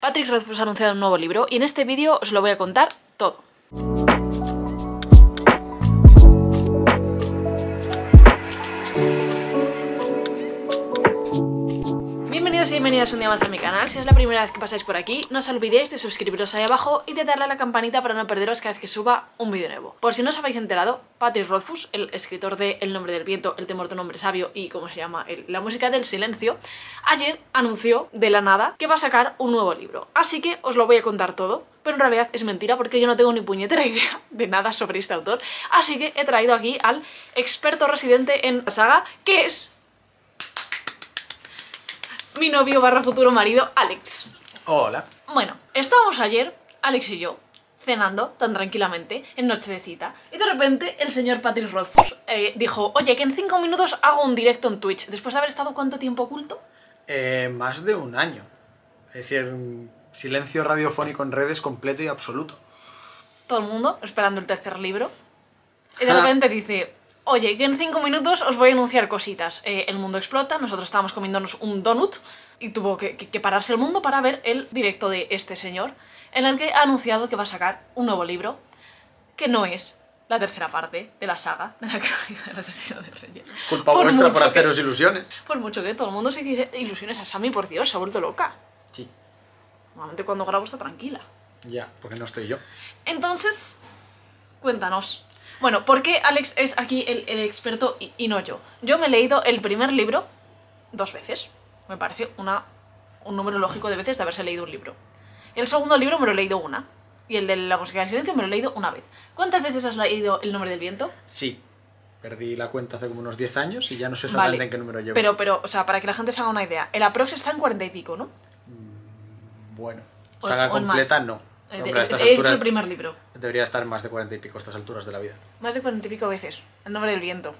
Patrick Rothfuss ha anunciado un nuevo libro y en este vídeo os lo voy a contar todo. Bienvenidos un día más a mi canal. Si es la primera vez que pasáis por aquí, no os olvidéis de suscribiros ahí abajo y de darle a la campanita para no perderos cada vez que suba un vídeo nuevo. Por si no os habéis enterado, Patrick Rothfuss, el escritor de El nombre del viento, El temor de un hombre sabio y, como se llama, el- la música del silencio, ayer anunció de la nada que va a sacar un nuevo libro. Así que os lo voy a contar todo, pero en realidad es mentira porque yo no tengo ni puñetera idea de nada sobre este autor. Así que he traído aquí al experto residente en la saga, que es mi novio barra futuro marido, Alex. Hola. Bueno, estábamos ayer, Alex y yo, cenando tan tranquilamente en noche de cita y de repente el señor Patrick Rothfuss eh, dijo, oye, que en cinco minutos hago un directo en Twitch, después de haber estado cuánto tiempo oculto. Eh, más de un año. Es decir, silencio radiofónico en redes completo y absoluto. Todo el mundo esperando el tercer libro. Y de repente dice, oye, que en cinco minutos os voy a anunciar cositas. Eh, el mundo explota, nosotros estábamos comiéndonos un donut y tuvo que, que- que pararse el mundo para ver el directo de este señor, en el que ha anunciado que va a sacar un nuevo libro, que no es la tercera parte de la saga de la crónica del asesino de Reyes. Culpa Por vuestra por que- haceros ilusiones. Por mucho que todo el mundo se hiciese ilusiones a Sammy, por Dios, se ha vuelto loca. Sí, Normalmente cuando grabo está tranquila. ya, porque no estoy yo. Entonces, cuéntanos. Bueno, ¿por qué Alex es aquí el, el experto y, y no yo? Yo me he leído el primer libro dos veces. Me parece una, un número lógico de veces de haberse leído un libro. El segundo libro me lo he leído una. Y el de la música del silencio me lo he leído una vez. ¿Cuántas veces has leído El nombre del viento? Sí. Perdí la cuenta hace como unos 10 años y ya no sé exactamente en qué número llevo. Pero, pero, o sea, para que la gente se haga una idea. El aprox está en cuarenta y pico, ¿no? Bueno, O- saga o completa más. no. Hombre, de- a estas he alturas el primer libro. debería estar más de 40 y pico a estas alturas de la vida. Más de cuarenta y pico veces. El nombre del viento.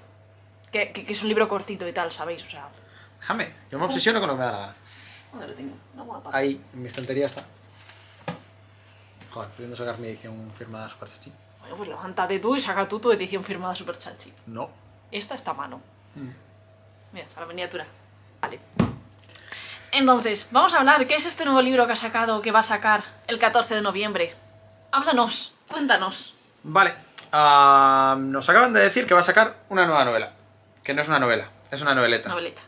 Que, que- que es un libro cortito y tal, ¿sabéis? O sea, Déjame, yo me obsesiono con lo que me da la gana. ¿dónde lo tengo? Una guapa. Ahí, en mi estantería está. Joder, pudiendo sacar mi edición firmada super chachi. Bueno, pues levántate tú y saca tú tu edición firmada super chachi. No. Esta está a mano. Mm. Mira, a la miniatura. Vale. Entonces, vamos a hablar. ¿Qué es este nuevo libro que ha sacado, que va a sacar el 14 de noviembre? Háblanos, cuéntanos. Vale. ah, nos acaban de decir que va a sacar una nueva novela. Que no es una novela, es una noveleta. Noveleta.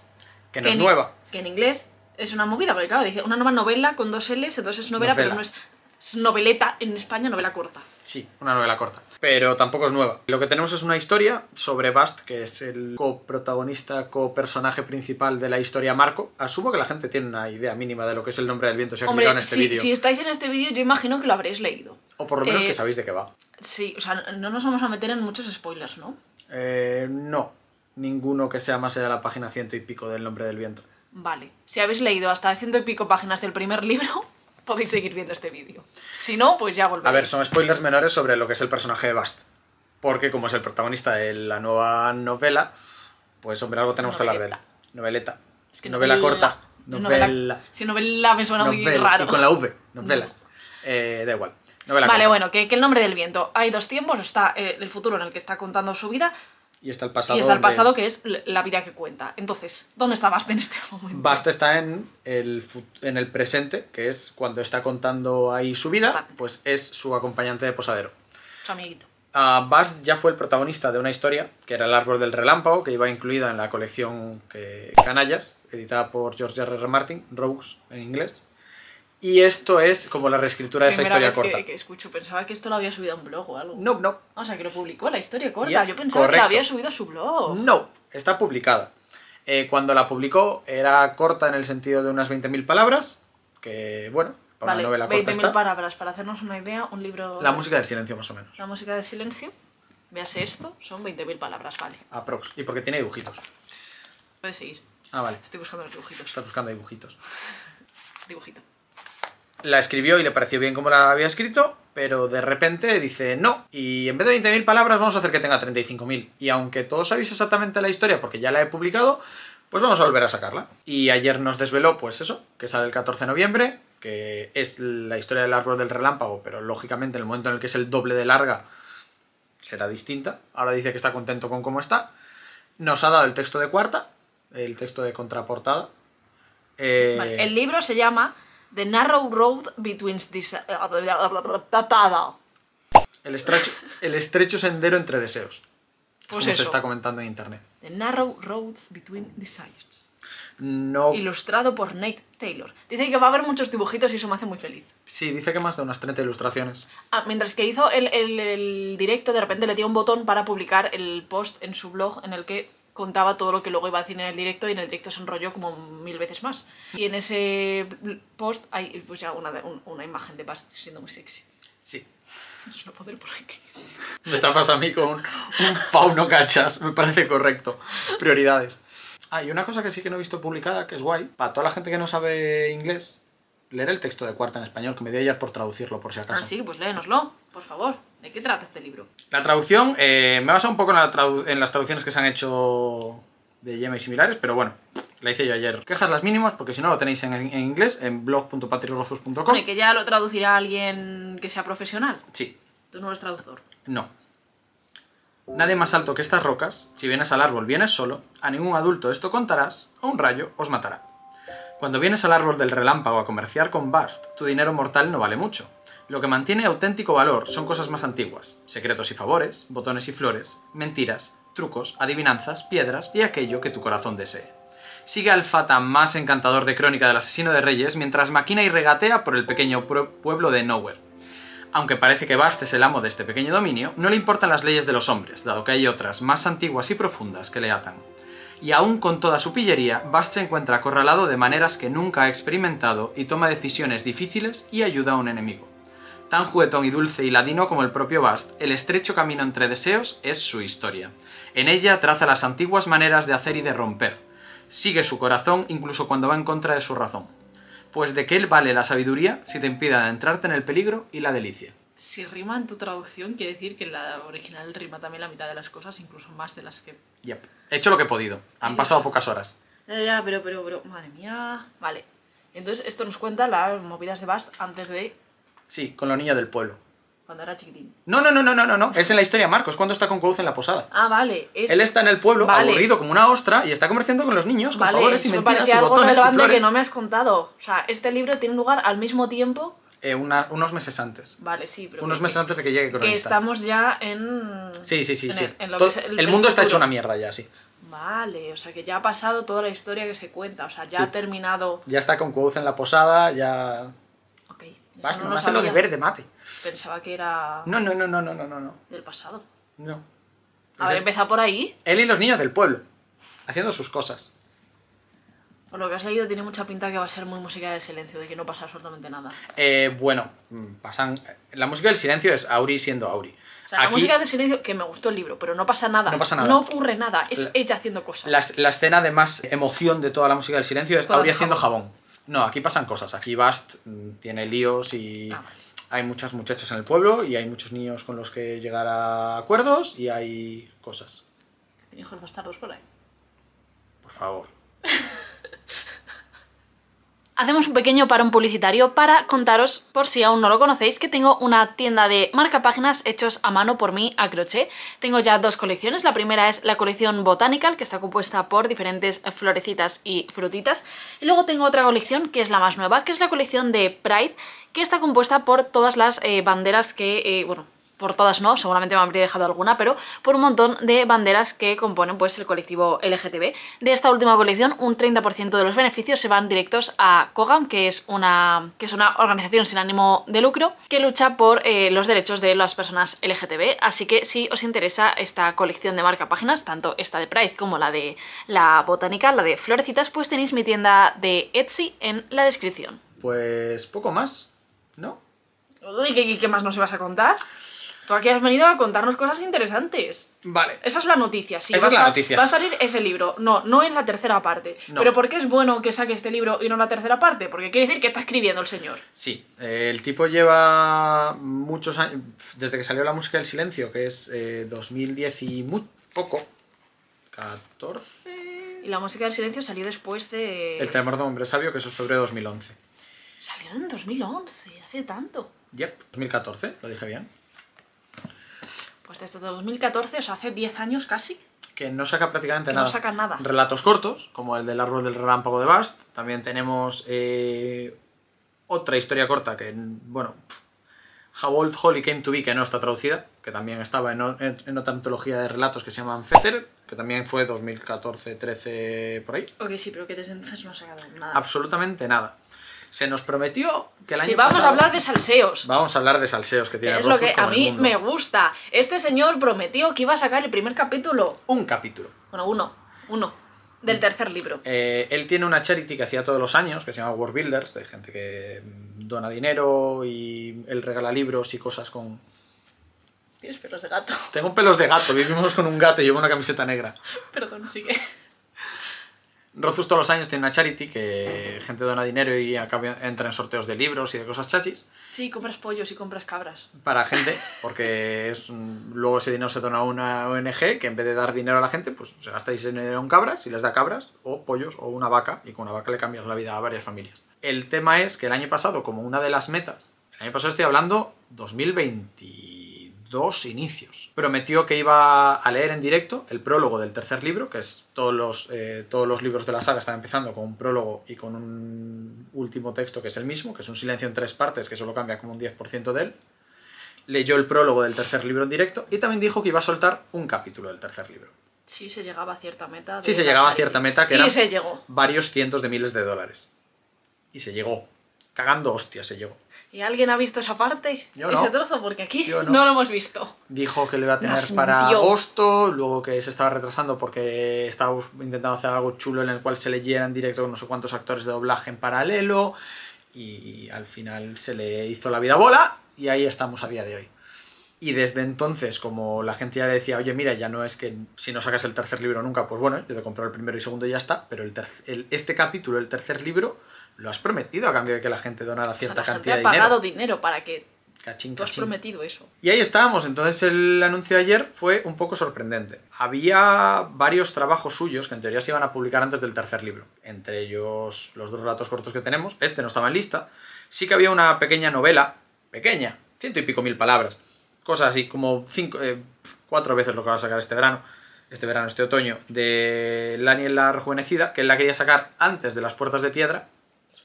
Que no es nueva. Que en inglés es una movida, porque claro, dice una nueva novela con dos L's, entonces es novela, pero no es, es noveleta en España, novela corta. Sí, una novela corta. Pero tampoco es nueva. Lo que tenemos es una historia sobre Bast, que es el coprotagonista, copersonaje principal de la historia Marco. Asumo que la gente tiene una idea mínima de lo que es el nombre del viento si ha Hombre, en este si, vídeo. si estáis en este vídeo, yo imagino que lo habréis leído. O por lo menos eh, que sabéis de qué va. Sí, o sea, no nos vamos a meter en muchos spoilers, ¿no? Eh, no. Ninguno que sea más allá de la página ciento y pico del nombre del viento. Vale. Si habéis leído hasta ciento y pico páginas del primer libro, podéis seguir viendo este vídeo. Si no, pues ya volveréis. A ver, son spoilers menores sobre lo que es el personaje de Bast. Porque como es el protagonista de la nueva novela, pues hombre, algo tenemos que hablar de él. Noveleta. Es que novela, novela- corta. novela- Novela. Si novela me suena muy raro. Y con la V. Novela. Eh, da igual. Novela Vale, corta. bueno, que, que el nombre del viento. Hay dos tiempos. Está eh, el futuro en el que está contando su vida Y está el pasado. y está el pasado que es la vida que cuenta. Entonces, ¿dónde está Bast en este momento? Bast está en el, en el presente, que es cuando está contando ahí su vida, pues es su acompañante de posadero. Su amiguito. Bast ya fue el protagonista de una historia, que era El árbol del relámpago, que iba incluida en la colección que- Canallas, editada por George R. R. Martin, Rogues en inglés. Y esto es como la reescritura de esa historia vez corta. Que, que escucho, pensaba que esto lo había subido a un blog o algo. No, no, O sea, que lo publicó la historia corta. Yo pensaba que la había subido a su blog. no, está publicada. Eh, cuando la publicó era corta en el sentido de unas 20.000 palabras, que bueno, para vale, una novela corta 20.000 está. palabras. Para hacernos una idea, un libro... La música del silencio más o menos. La música del silencio. Véase esto, son 20.000 palabras, vale. Aprox. Y porque tiene dibujitos. Puedes seguir. Ah, vale. Estoy buscando los dibujitos. Estás buscando dibujitos. Dibujito. La escribió y le pareció bien como la había escrito, pero de repente dice no. Y en vez de 20.000 palabras vamos a hacer que tenga 35.000. Y aunque todos sabéis exactamente la historia porque ya la he publicado, pues vamos a volver a sacarla. Y ayer nos desveló, pues eso, que sale el 14 de noviembre, que es la historia del árbol del relámpago, pero lógicamente en el momento en el que es el doble de larga será distinta. Ahora dice que está contento con cómo está. Nos ha dado el texto de cuarta, el texto de contraportada. El libro se llama The Narrow Road Between El estrecho, el estrecho sendero entre deseos. Pues como eso. se está comentando en internet. The Narrow Roads Between Desires. No. Ilustrado por Nate Taylor. Dice que va a haber muchos dibujitos y eso me hace muy feliz. Sí, dice que más de unas 30 ilustraciones. Ah, mientras que hizo el, el- el directo, de repente le dio un botón para publicar el post en su blog en el que contaba todo lo que luego iba a decir en el directo y en el directo se enrolló como mil veces más. Y en ese post hay pues ya una, un- una imagen de Bast siendo muy sexy. Sí. Es no poder por aquí. Me tapas a mí con un, un pau no cachas. Me parece correcto. Prioridades. Ah, y una cosa que sí que no he visto publicada, que es guay. Para toda la gente que no sabe inglés, leer el texto de cuarta en español, que me dio ayer por traducirlo, por si acaso. Ah, sí, pues léenoslo, por favor. ¿De qué trata este libro? La traducción, eh, me he basado un poco en, la en las traducciones que se han hecho de Yema y similares, pero bueno, la hice yo ayer. Quejas las mínimas, porque si no lo tenéis en, en inglés, en. Bueno, y que ya lo traducirá alguien que sea profesional. Sí, Tú no eres traductor. no. Nadie más alto que estas rocas, si vienes al árbol vienes solo, a ningún adulto esto contarás, o un rayo os matará. Cuando vienes al árbol del relámpago a comerciar con Bast, tu dinero mortal no vale mucho. Lo que mantiene auténtico valor son cosas más antiguas, secretos y favores, botones y flores, mentiras, trucos, adivinanzas, piedras y aquello que tu corazón desee. Sigue al fata más encantador de crónica del asesino de reyes mientras maquina y regatea por el pequeño pue- pueblo de Nowhere. Aunque parece que Bast es el amo de este pequeño dominio, no le importan las leyes de los hombres, dado que hay otras más antiguas y profundas que le atan. Y aún con toda su pillería, Bast se encuentra acorralado de maneras que nunca ha experimentado y toma decisiones difíciles y ayuda a un enemigo. Tan juguetón y dulce y ladino como el propio Bast, el estrecho camino entre deseos es su historia. En ella traza las antiguas maneras de hacer y de romper. Sigue su corazón incluso cuando va en contra de su razón. Pues de qué vale la sabiduría si te impide adentrarte en el peligro y la delicia. Si rima en tu traducción, quiere decir que en la original rima también la mitad de las cosas, incluso más de las que... Yep. He hecho lo que he podido. Han pasado pocas horas. Ya, ya, pero, pero, pero, madre mía... Vale. Entonces esto nos cuenta las movidas de Bast antes de Sí, con los niños del pueblo. cuando era chiquitín. No, no, no, no, no, no, no. Es en la historia Marcos, cuando está con Couth en la posada. Ah, vale. Es... Él está en el pueblo, Vale. aburrido como una ostra, y está conversando con los niños, con Vale, favores y me mentiras y algo botones y relevante flores. que no me has contado. O sea, este libro tiene lugar al mismo tiempo... Eh, una- unos meses antes. Vale, sí, pero... Unos que- meses antes de que llegue Que Cronista. estamos ya en... Sí, sí, sí, en sí. el- en lo Todo- que es el, el mundo está hecho una mierda ya, sí. Vale, o sea que ya ha pasado toda la historia que se cuenta, o sea, ya Sí. ha terminado... Ya está con Couth en la posada, ya... Basta, no no lo hace lo de verde, mate. Pensaba que era No, no, no, no, no, no, no, no. del pasado. No. Haber Es empezado por ahí, Él y los niños del pueblo, haciendo sus cosas. por lo que has leído, tiene mucha pinta que va a ser muy música de silencio, de que no pasa absolutamente nada. Eh, bueno, mm, pasan... La música del silencio es Auri siendo Auri. O sea, la música del silencio, que me gustó el libro, pero no pasa nada. No pasa nada. No ocurre nada, es La- ella haciendo cosas. las- la escena de más emoción de toda la música del silencio es Auri haciendo jabón. No, aquí pasan cosas. Aquí Bast mm, tiene líos y Ah, vale. hay muchas muchachas en el pueblo y hay muchos niños con los que llegar a acuerdos y hay cosas. Hijos bastardos por ahí. Por favor. Hacemos un pequeño parón publicitario para contaros, por si aún no lo conocéis, que tengo una tienda de marcapáginas hechos a mano por mí a crochet. Tengo ya dos colecciones. La primera es la colección Botanical, que está compuesta por diferentes florecitas y frutitas. Y luego tengo otra colección, que es la más nueva, que es la colección de Pride, que está compuesta por todas las eh, banderas que, eh, bueno, por todas no, seguramente me habría dejado alguna, pero por un montón de banderas que componen pues el colectivo LGTB. De esta última colección, un 30% de los beneficios se van directos a COGAM, que es una, que es una organización sin ánimo de lucro que lucha por eh, los derechos de las personas LGTB. Así que si os interesa esta colección de marca páginas, tanto esta de Pride como la de la botánica, la de florecitas, pues tenéis mi tienda de Etsy en la descripción. Pues poco más, ¿no? Uy, ¿qué, qué más nos ibas a contar? Tú aquí has venido a contarnos cosas interesantes. Vale. Esa es la noticia, sí. Esa es la a- noticia. Va a salir ese libro. No, no en la tercera parte. No. Pero ¿por qué es bueno que saque este libro y no la tercera parte? Porque quiere decir que está escribiendo el señor. Sí, eh, el tipo lleva muchos años, desde que salió la música del silencio, que es eh, 2010 y muy poco, 14... Y la música del silencio salió después de... El temor de hombre sabio, que eso es febrero de 2011. Salió en 2011, hace tanto. Yep, 2014, lo dije bien. Pues desde 2014, o sea, hace 10 años casi. Que no saca prácticamente Que no nada. saca nada. Relatos cortos, como el del árbol del relámpago de Bast. También tenemos eh, otra historia corta que, bueno, pf, How Old Holly Came to Be, que no está traducida, que también estaba en, o- en- en otra antología de relatos que se llaman Fetter, que también fue 2014-13 por ahí. Ok, sí, pero que desde entonces no ha sacado nada. Absolutamente nada. Se nos prometió que el año Sí, vamos pasado- a hablar de salseos. Vamos a hablar de salseos que Que tiene es lo que a mí me gusta. Este señor prometió que iba a sacar el primer capítulo. Un capítulo. Bueno, uno. Uno. Del tercer libro. Eh, él tiene una charity que hacía todos los años, que se llama World Builders, de gente que mm, dona dinero y él regala libros y cosas con... Tienes pelos de gato. Tengo pelos de gato, vivimos con un gato y llevo una camiseta negra. Perdón, sigue. Rothfuss todos los años tiene una charity que gente dona dinero y a cambio entra en sorteos de libros y de cosas chachis Sí, compras pollos y compras cabras. para gente, porque es un- luego ese dinero se dona a una ONG que en vez de dar dinero a la gente, pues se gasta ese dinero en cabras y les da cabras o pollos o una vaca y con una vaca le cambias la vida a varias familias. El tema es que el año pasado, como una de las metas, el año pasado estoy hablando 2022 inicios, prometió que iba a leer en directo el prólogo del tercer libro, que es todos los, eh, todos los libros de la saga están empezando con un prólogo y con un último texto que es el mismo, que es un silencio en tres partes que solo cambia como un 10% de él leyó el prólogo del tercer libro en directo y también dijo que iba a soltar un capítulo del tercer libro. Sí, se llegaba a cierta meta. de Sí, se llegaba a cierta meta que Y eran se llegó. varios cientos de miles de dólares. Y se llegó. Cagando hostia se llegó. ¿Y alguien ha visto esa parte? Yo Ese no. trozo, porque aquí Yo no. no. lo hemos visto. Dijo que lo iba a tener Nos para mintió. agosto, luego que se estaba retrasando porque estaba intentando hacer algo chulo en el cual se leyera en directo con no sé cuántos actores de doblaje en paralelo y al final se le hizo la vida bola y ahí estamos a día de hoy. Y desde entonces, como la gente ya decía, oye, mira, ya no es que si no sacas el tercer libro nunca, pues bueno, yo te compro el primero y segundo y ya está, pero el, el- este capítulo, el tercer libro, lo has prometido a cambio de que la gente donara cierta la gente cantidad ha de dinero. pagado dinero para que Cachín, tú has cachín. prometido eso. Y ahí estábamos, entonces el anuncio de ayer fue un poco sorprendente. Había varios trabajos suyos que en teoría se iban a publicar antes del tercer libro, entre ellos los dos relatos cortos que tenemos, este no estaba en lista, sí que había una pequeña novela, pequeña, ciento y pico mil palabras, cosas así como cinco, eh, cuatro veces lo que va a sacar este verano, este verano, este otoño, de Lani en la rejuvenecida, que él la quería sacar antes de las puertas de piedra,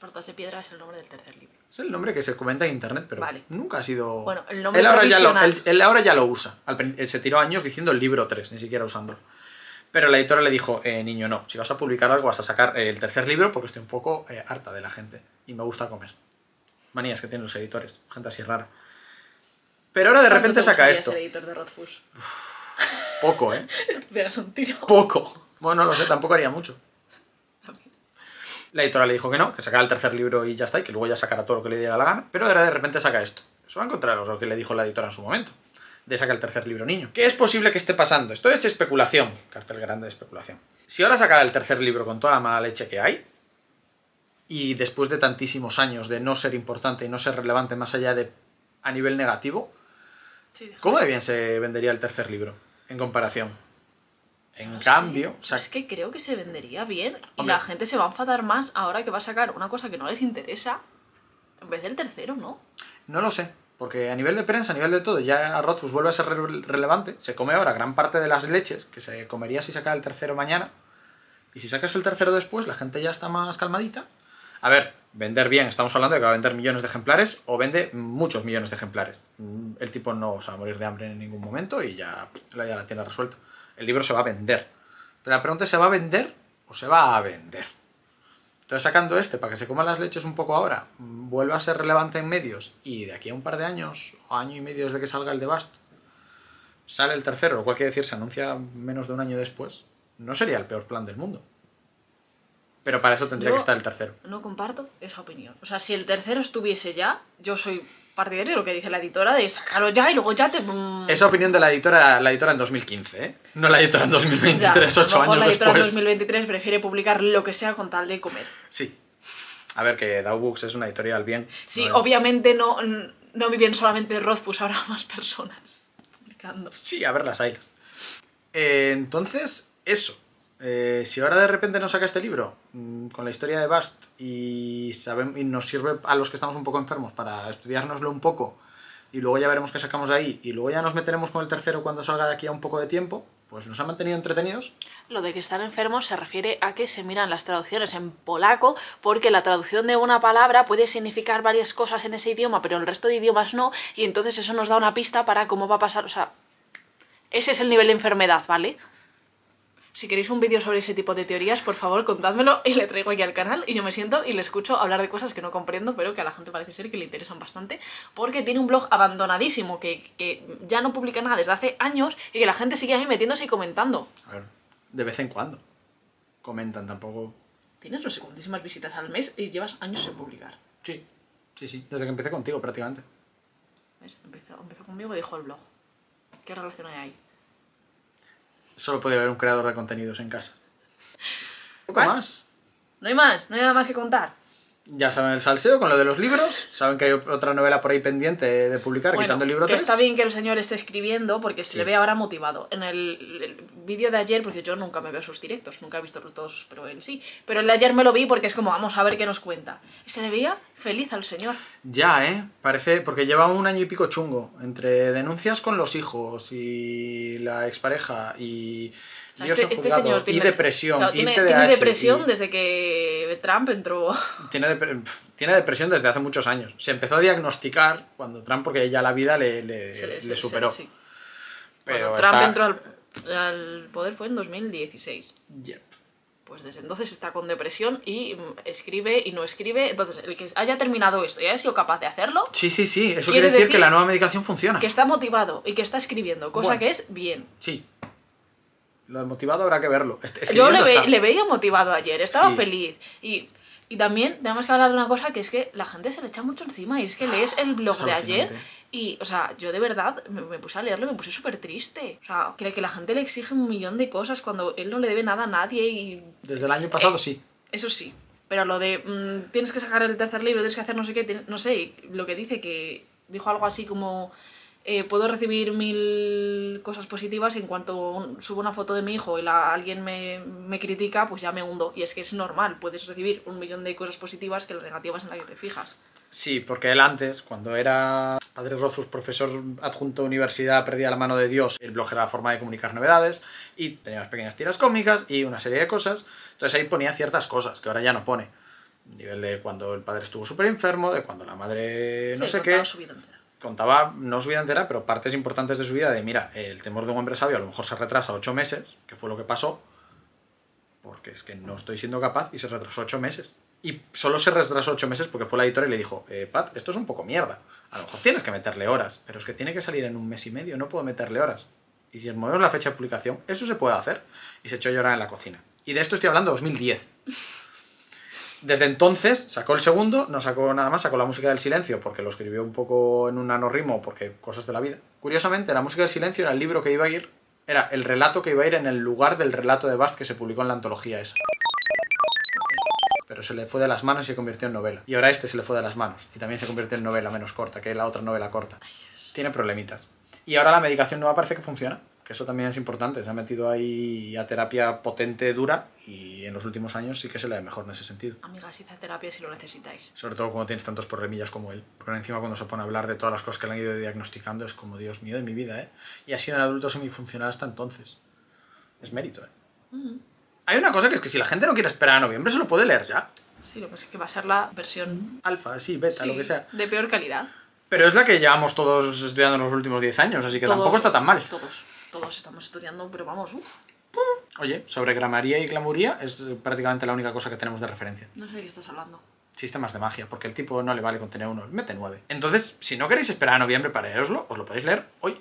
Las puertas de piedra es el nombre del tercer libro. es el nombre que se comenta en internet, pero Vale. nunca ha sido. Bueno, el nombre él ahora, ya lo, él, él ahora ya lo usa. Él se tiró años diciendo el libro 3, ni siquiera usándolo. Pero la editora le dijo: eh, Niño, no, si vas a publicar algo, vas a sacar el tercer libro porque estoy un poco eh, harta de la gente y me gusta comer. Manías que tienen los editores, gente así rara. Pero ahora de ¿Cuánto repente te saca esto. ser editor de Rothfuss? Poco, ¿eh? Te pegas un tiro. Poco. Bueno, no lo sé, tampoco haría mucho. La editora le dijo que no, que sacara el tercer libro y ya está, y que luego ya sacara todo lo que le diera la gana, pero ahora de repente saca esto. Eso va en contra de lo que le dijo la editora en su momento, de sacar el tercer libro niño. ¿Qué es posible que esté pasando? Esto es especulación, cartel grande de especulación. Si ahora sacara el tercer libro con toda la mala leche que hay, y después de tantísimos años de no ser importante y no ser relevante más allá de a nivel negativo, Sí. ¿cómo de bien se vendería el tercer libro en comparación? En cambio, sac- es que creo que se vendería bien y la gente se va a enfadar más ahora que va a sacar una cosa que no les interesa en vez del tercero, ¿no? No lo sé, porque a nivel de prensa, a nivel de todo, ya Rothfuss vuelve a ser re- relevante. Se come ahora gran parte de las leches que se comería si sacara el tercero mañana. Y si sacas el tercero después, la gente ya está más calmadita. A ver, vender bien, estamos hablando de que va a vender millones de ejemplares o vende muchos millones de ejemplares. Mm, El tipo no se va a morir de hambre en ningún momento y ya, ya la tiene resuelto. El libro se va a vender. Pero la pregunta es, ¿se va a vender o se va a vender? Entonces sacando este para que se coman las leches un poco ahora, vuelve a ser relevante en medios y de aquí a un par de años o año y medio desde que salga el de Bast, sale el tercero, lo cual quiere decir se anuncia menos de un año después, no sería el peor plan del mundo. Pero para eso tendría Yo- que estar el tercero. No comparto esa opinión. O sea, si el tercero estuviese ya, yo soy partidario de lo que dice la editora de sacarlo ya y luego ya te... mm, Esa opinión de la editora, la editora en 2015, ¿eh? No la editora en ya. 2023, A lo ocho mejor años la editora en después. 2023 prefiere publicar lo que sea con tal de comer. Sí. A ver, que Books es una editorial bien. Sí, no es- obviamente no, no viven solamente Rothfuss, habrá más personas publicando. Sí, a ver las ailas. Eh, entonces, eso. Eh, si ahora de repente nos saca este libro mm, con la historia de Bast y, sabem- y nos sirve a los que estamos un poco enfermos para estudiárnoslo un poco y luego ya veremos qué sacamos de ahí y luego ya nos meteremos con el tercero cuando salga de aquí a un poco de tiempo, pues nos ha mantenido entretenidos. Lo de que están enfermos se refiere a que se miran las traducciones en polaco porque la traducción de una palabra puede significar varias cosas en ese idioma, pero en el resto de idiomas no, y entonces eso nos da una pista para cómo va a pasar, o sea, ese es el nivel de enfermedad, ¿vale? Si queréis un vídeo sobre ese tipo de teorías, por favor, contádmelo y le traigo aquí al canal y yo me siento y le escucho hablar de cosas que no comprendo, pero que a la gente parece ser que le interesan bastante, porque tiene un blog abandonadísimo, que, que ya no publica nada desde hace años y que la gente sigue ahí metiéndose y comentando. A ver, de vez en cuando. Comentan tampoco. Tienes no sé visitas al mes y llevas años sin publicar. Sí, sí, sí. Desde que empecé contigo prácticamente. ¿Ves? Empezó, empezó conmigo y dejó el blog. ¿Qué relación hay ahí? Solo puede haber un creador de contenidos en casa. Poco ¿Más? más. No hay más, no hay nada más que contar. Ya saben el salseo con lo de los libros. Saben que hay otra novela por ahí pendiente de publicar, Bueno, quitando el libro que 3. está bien que el señor esté escribiendo porque se Sí. le ve ahora motivado. En el, el vídeo de ayer, porque yo nunca me veo sus directos, nunca he visto los dos, pero él sí. Pero el de ayer me lo vi porque es como, vamos a ver qué nos cuenta. Se le veía feliz al señor. Ya, ¿eh? Parece, porque lleva un año y pico chungo, entre denuncias con los hijos y la expareja y líos Este, este señor y tiene, depresión, claro, y tiene, tiene depresión y- desde que Trump entró. Tiene, tiene depresión desde hace muchos años. Se empezó a diagnosticar cuando Trump, porque ya la vida le, superó. sí. Pero Bueno, Trump está- entró al, al poder fue en 2016. Yep. Pues desde entonces está con depresión y mm, escribe y no escribe. Entonces, el que haya terminado esto y haya sido capaz de hacerlo, Sí, sí, sí. Eso Quiere quiere decir, decir que la nueva medicación funciona. que está motivado y que está escribiendo, cosa Bueno. que es bien. Sí. Lo de motivado habrá que verlo. Yo le, ve- le veía motivado ayer, estaba Sí. feliz. Y, y también tenemos que hablar de una cosa que es que la gente se le echa mucho encima. Y es que lees el blog de ayer y, o sea, yo de verdad me, me puse a leerlo y me puse súper triste. O sea, que, que la gente le exige un millón de cosas cuando él no le debe nada a nadie y Desde el año pasado Eh, sí. Eso sí, pero lo de mm, tienes que sacar el tercer libro, tienes que hacer no sé qué, no sé, lo que dice que dijo algo así como eh, puedo recibir mil cosas positivas y en cuanto un- subo una foto de mi hijo y la, alguien me, me critica, pues ya me hundo. Y es que es normal, puedes recibir un millón de cosas positivas que las negativas en las que te fijas. Sí, porque él antes, cuando era Padre Rozus, profesor adjunto de universidad, perdía la mano de Dios, el blog era la forma de comunicar novedades y tenía unas pequeñas tiras cómicas y una serie de cosas. Entonces ahí ponía ciertas cosas que ahora ya no pone. Nivel de cuando el padre estuvo súper enfermo, de cuando la madre no Sí, sé qué. su vida entera. Contaba, no su vida entera, pero partes importantes de su vida de, mira, el temor de un hombre sabio a lo mejor se retrasa ocho meses, que fue lo que pasó, porque es que no estoy siendo capaz y se retrasó ocho meses. Y solo se retrasó ocho meses porque fue la editora y le dijo, eh, Pat, esto es un poco mierda. A lo mejor tienes que meterle horas, pero es que tiene que salir en un mes y medio, no puedo meterle horas. Y si movemos la fecha de publicación, eso se puede hacer. Y se echó a llorar en la cocina. Y de esto estoy hablando 2010. Desde entonces sacó el segundo, no sacó nada más, sacó la música del silencio porque lo escribió un poco en un anorrimo, porque cosas de la vida. Curiosamente, la música del silencio era el libro que iba a ir, era el relato que iba a ir en el lugar del relato de Bast que se publicó en la antología esa. Pero se le fue de las manos y se convirtió en novela. Y ahora este se le fue de las manos y también se convirtió en novela menos corta que la otra novela corta. Tiene problemitas. Y ahora la medicación nueva parece que funciona, que eso también es importante. Se ha metido ahí a terapia potente, dura, y en los últimos años sí que se le ve mejor en ese sentido. Amigas, id a terapia si lo necesitáis. Sobre todo cuando tienes tantos problemillas como él. Porque encima cuando se pone a hablar de todas las cosas que le han ido diagnosticando es como, Dios mío, de mi vida, ¿eh? Y ha sido un adulto semifuncional hasta entonces. Es mérito, ¿eh? Mm. Hay una cosa que es que si la gente no quiere esperar a noviembre, se lo puede leer ya. Sí, lo que pasa es que va a ser la versión Alfa, sí, beta, sí, lo que sea. de peor calidad. Pero es la que llevamos todos estudiando en los últimos 10 años, así que Todos- tampoco está tan mal. Todos, todos estamos estudiando, pero vamos, uff, Oye, sobre gramaría y glamuría es prácticamente la única cosa que tenemos de referencia. no sé de qué estás hablando. Sistemas de magia, porque el tipo no le vale con tener uno, mete nueve. Entonces, si no queréis esperar a noviembre para leeroslo, os lo podéis leer hoy.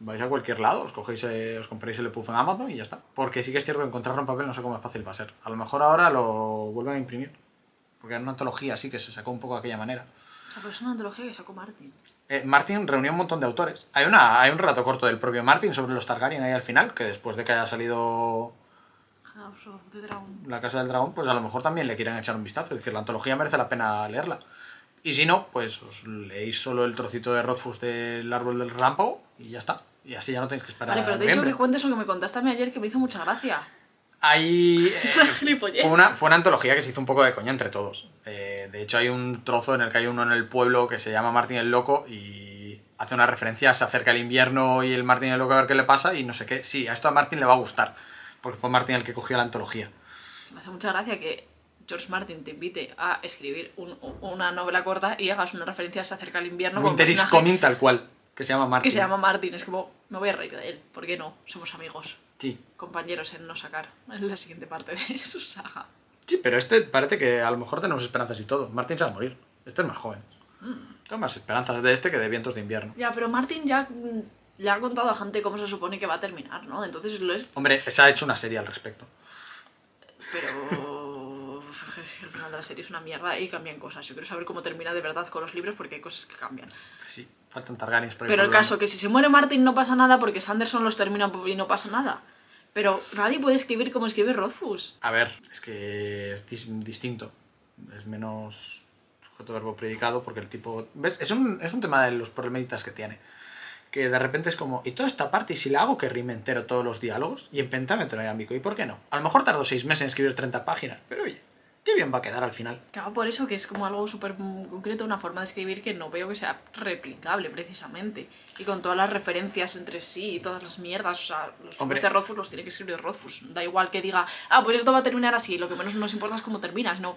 Vais a cualquier lado, os cogéis, eh, os compráis el puff en Amazon y ya está. Porque sí que es cierto que encontrarlo en papel no sé cómo fácil va a ser. A lo mejor ahora lo vuelven a imprimir. Porque era una antología así que se sacó un poco de aquella manera. O sea, pero es una antología que sacó Martin. Eh, Martin reunió un montón de autores. Hay, una, hay un relato corto del propio Martin sobre los Targaryen ahí al final, que después de que haya salido House of the Dragon. La Casa del Dragón, pues a lo mejor también le quieren echar un vistazo. Es decir, la antología merece la pena leerla. Y si no, pues os leéis solo el trocito de Rothfuss del árbol del relámpago y ya está. Y así ya no tenéis que esperar Vale, pero te he dicho noviembre. que cuentes lo que me contaste a mí ayer que me hizo mucha gracia. Hay... eh, fue, una, fue una antología que se hizo un poco de coña entre todos. Eh, de hecho, hay un trozo en el que hay uno en el pueblo que se llama Martín el Loco y hace una referencia, se acerca el invierno y el Martin es loco a ver qué le pasa y no sé qué. Sí, a esto a Martin le va a gustar, porque fue Martin el que cogió la antología. Me hace mucha gracia que George Martin te invite a escribir un- una novela corta y hagas una referencia se acerca el invierno Winter is coming tal cual, que se llama Martin. que se llama Martin. Es como, me voy a reír de él. ¿Por qué no? Somos amigos, Sí. compañeros en no sacar. Es la siguiente parte de su saga. Sí, pero este parece que a lo mejor tenemos esperanzas y todo. Martin se va a morir. Este es más joven. Mm. Tengo más esperanzas de este que de vientos de invierno. Ya, pero Martin ya mm, le ha contado a gente cómo se supone que va a terminar, ¿no? Entonces lo es... Hombre, se ha hecho una serie al respecto. Pero... El final de la serie es una mierda y cambian cosas. Yo quiero saber cómo termina de verdad con los libros porque hay cosas que cambian. Sí, faltan Targaryens ahí Pero el caso que si se muere Martin no pasa nada porque Sanderson los termina y no pasa nada. Pero nadie puede escribir como escribe Rothfuss. A ver, es que es dis- distinto. Es menos sujeto verbo predicado porque el tipo... ¿Ves? Es un, es un tema de los problemitas que tiene. Que de repente es como, ¿y toda esta parte? ¿Y si la hago que rime entero todos los diálogos? Y en pentámetro iámbico, ¿y por qué no? A lo mejor tardó seis meses en escribir 30 páginas, pero oye, qué bien va a quedar al final. Claro, por eso que es como algo súper concreto, una forma de escribir que no veo que sea replicable precisamente. Y con todas las referencias entre sí y todas las mierdas, o sea, los Hombre. de Rothfuss los tiene que escribir Rothfuss. Da igual que diga, ah, pues esto va a terminar así, lo que menos nos importa es cómo terminas, no.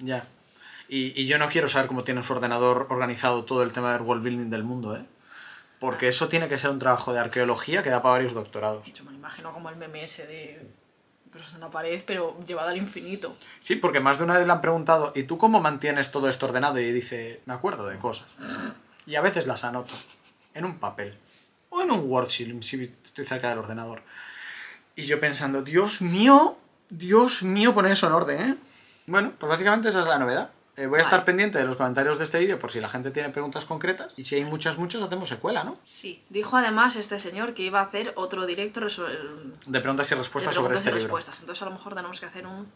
Ya. Y, y yo no quiero saber cómo tiene en su ordenador organizado todo el tema del world building del mundo, ¿eh? Porque eso tiene que ser un trabajo de arqueología que da para varios doctorados. Yo me lo imagino como el meme ese de pues una pared, pero llevado al infinito. Sí, porque más de una vez le han preguntado, ¿y tú cómo mantienes todo esto ordenado? Y dice, me acuerdo de cosas. Y a veces las anoto. En un papel. O en un Word si estoy cerca del ordenador. Y yo pensando, Dios mío, Dios mío, poner eso en orden, ¿eh? Bueno, pues básicamente esa es la novedad. Eh, voy a estar pendiente de los comentarios de este vídeo por si la gente tiene preguntas concretas. Y si hay muchas, muchas, hacemos secuela, ¿no? Sí, dijo además este señor que iba a hacer otro directo De preguntas y de respuestas sobre preguntas este y libro. respuestas. Entonces a lo mejor tenemos que hacer un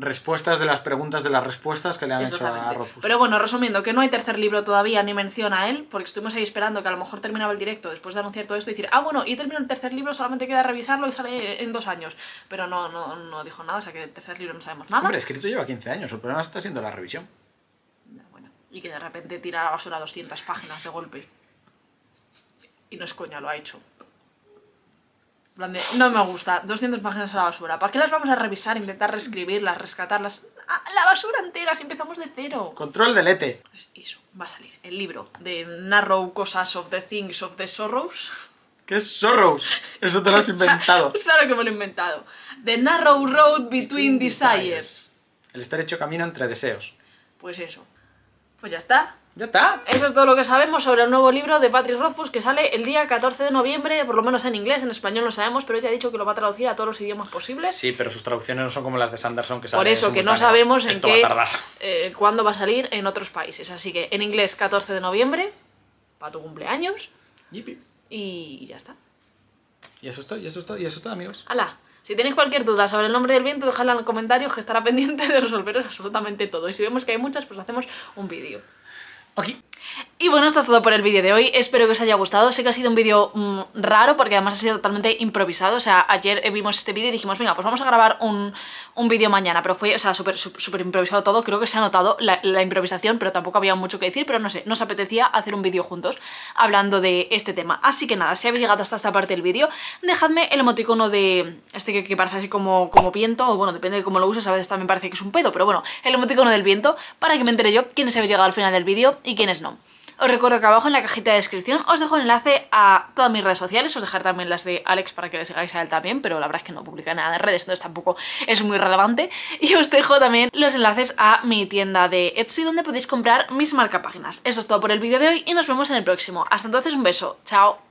Respuestas de las preguntas de las respuestas que le han hecho a. Rothfuss. Pero bueno, resumiendo, que no hay tercer libro todavía ni mención a él, porque estuvimos ahí esperando que a lo mejor terminaba el directo después de anunciar todo esto y decir, ah, bueno, y termino el tercer libro, solamente queda revisarlo y sale en dos años. Pero no, no, no dijo nada, o sea que del tercer libro no sabemos nada. Hombre, escrito lleva 15 años, el problema está siendo la revisión. Bueno, y que de repente tira a la basura 200 páginas de golpe. Y no es coña, lo ha hecho. En plan de, no me gusta, 200 páginas a la basura. ¿Para qué las vamos a revisar, intentar reescribirlas, rescatarlas? ¡A la basura entera si empezamos de cero! Control delete. Eso, va a salir el libro de Narrow Cosas of the Things of the Sorrows. ¿Qué es Sorrows? Eso te lo has inventado. Claro que me lo he inventado. The Narrow Road Between Desires. El estar hecho camino entre deseos. Pues eso. Pues ya está. Ya está. Eso es todo lo que sabemos sobre el nuevo libro de Patrick Rothfuss que sale el día 14 de noviembre, por lo menos en inglés, en español no sabemos, pero ella ha dicho que lo va a traducir a todos los idiomas posibles. Sí, pero sus traducciones no son como las de Sanderson que salen Por eso que no sabemos en Esto qué, va a tardar. eh, cuándo va a salir en otros países. Así que en inglés 14 de noviembre, para tu cumpleaños, Yipi. y ya está. Y eso es todo, y eso es todo, y eso es todo, amigos. ¡Hala! Si tenéis cualquier duda sobre el nombre del viento, dejadla en los comentarios que estará pendiente de resolveros absolutamente todo. Y si vemos que hay muchas, pues hacemos un vídeo. Ok. Y bueno, esto es todo por el vídeo de hoy. Espero que os haya gustado. Sé que ha sido un vídeo mm, raro porque además ha sido totalmente improvisado. O sea, ayer vimos este vídeo y dijimos, venga, pues vamos a grabar un, un vídeo mañana. Pero fue, o sea, súper súper- improvisado todo. Creo que se ha notado la, improvisación, pero tampoco había mucho que decir. Pero no sé, nos apetecía hacer un vídeo juntos hablando de este tema. Así que nada, si habéis llegado hasta esta parte del vídeo, dejadme el emoticono de este que, que parece así como, como viento. O bueno, depende de cómo lo uses, a veces también parece que es un pedo. Pero bueno, el emoticono del viento para que me entere yo quiénes habéis llegado al final del vídeo y quiénes no. Os recuerdo que abajo en la cajita de descripción os dejo el enlace a todas mis redes sociales, os dejaré también las de Alex para que le sigáis a él también, pero la verdad es que no publica nada en redes, entonces tampoco es muy relevante. Y os dejo también los enlaces a mi tienda de Etsy donde podéis comprar mis marcapáginas. Eso es todo por el vídeo de hoy y nos vemos en el próximo. Hasta entonces un beso, chao.